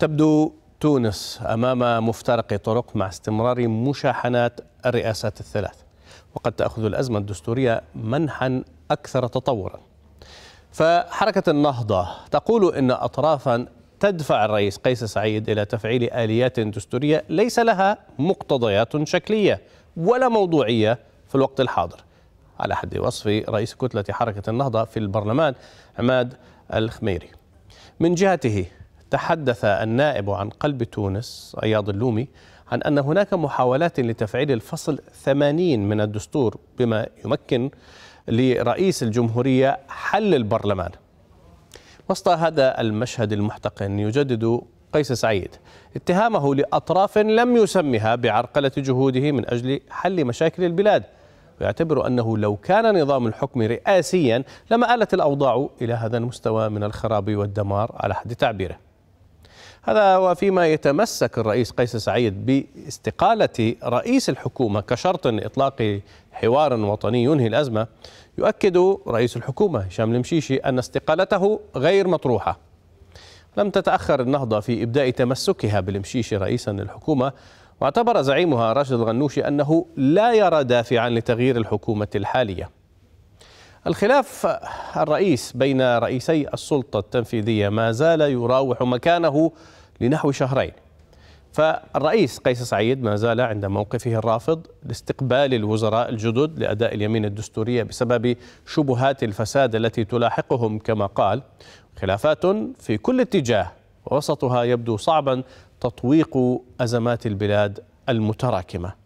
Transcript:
تبدو تونس أمام مفترق طرق مع استمرار مشاحنات الرئاسات الثلاث وقد تأخذ الأزمة الدستورية منحا أكثر تطورا. فحركة النهضة تقول إن اطرافا تدفع الرئيس قيس سعيد إلى تفعيل آليات دستورية ليس لها مقتضيات شكلية ولا موضوعية في الوقت الحاضر. على حد وصف رئيس كتلة حركة النهضة في البرلمان عماد الخميري. من جهته تحدث النائب عن قلب تونس عياض اللومي عن أن هناك محاولات لتفعيل الفصل 80 من الدستور بما يمكن لرئيس الجمهورية حل البرلمان. وسط هذا المشهد المحتقن يجدد قيس سعيد اتهامه لأطراف لم يسمها بعرقلة جهوده من أجل حل مشاكل البلاد. ويعتبر أنه لو كان نظام الحكم رئاسيا لما آلت الأوضاع إلى هذا المستوى من الخراب والدمار على حد تعبيره. هذا وفيما يتمسك الرئيس قيس سعيد باستقالة رئيس الحكومة كشرط لإطلاق حوار وطني ينهي الأزمة يؤكد رئيس الحكومة هشام المشيشي أن استقالته غير مطروحة. لم تتأخر النهضة في إبداء تمسكها بالمشيشي رئيسا للحكومة واعتبر زعيمها راشد الغنوشي أنه لا يرى دافعا لتغيير الحكومة الحالية. الخلاف الرئيس بين رئيسي السلطة التنفيذية ما زال يراوح مكانه لنحو شهرين. فالرئيس قيس سعيد ما زال عند موقفه الرافض لاستقبال الوزراء الجدد لأداء اليمين الدستورية بسبب شبهات الفساد التي تلاحقهم كما قال. خلافات في كل اتجاه ووسطها يبدو صعبا تطويق أزمات البلاد المتراكمة.